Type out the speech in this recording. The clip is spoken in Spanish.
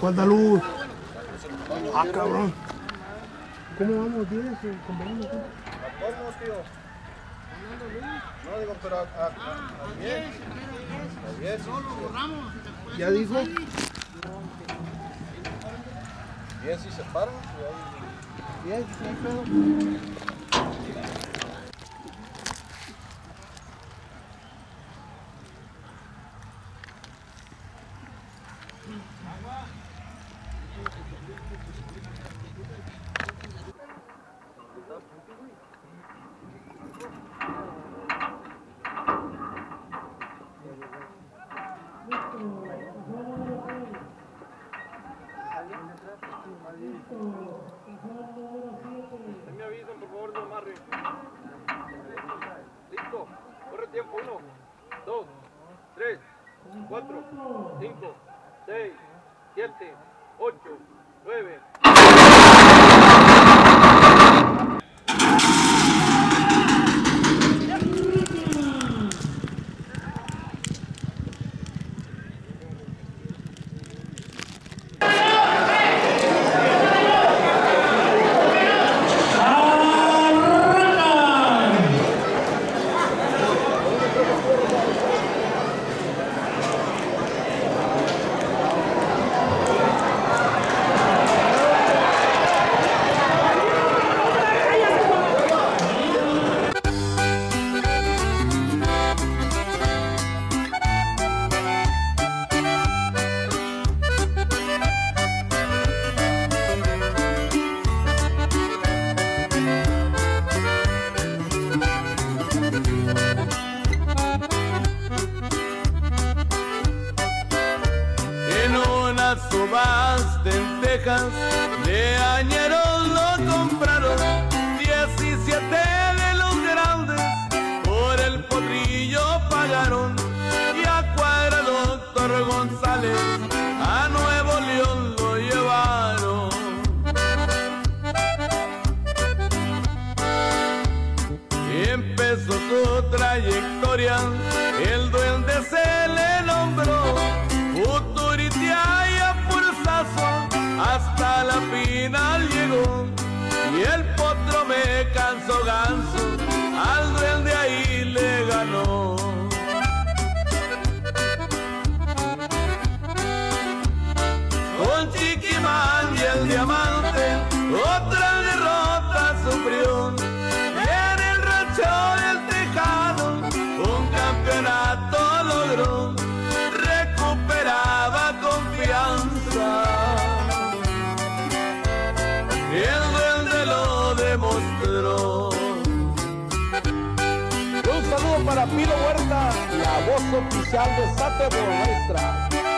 ¿Cuánta luz? Ah, cabrón. ¿Cómo vamos? ¿Tienes el convenio? Vamos, tío. No, digo, pero a, a, a 10. A 10. ¿Ya dijo? 10 si se paran. y ahí- Bien, sí, pedo. Me avisan, por favor, no. Corre tiempo. Uno, dos, tres, cuatro, cinco, seis, siete, ocho, 9. Unas uvas de Texas de añeros lo compraron 17 de los grandes. Por el potrillo pagaron y a cuadra doctor González a Nuevo León lo llevaron. Y empezó su trayectoria cansó ganso Pilo Huerta, la voz oficial de Satebo Nuestra.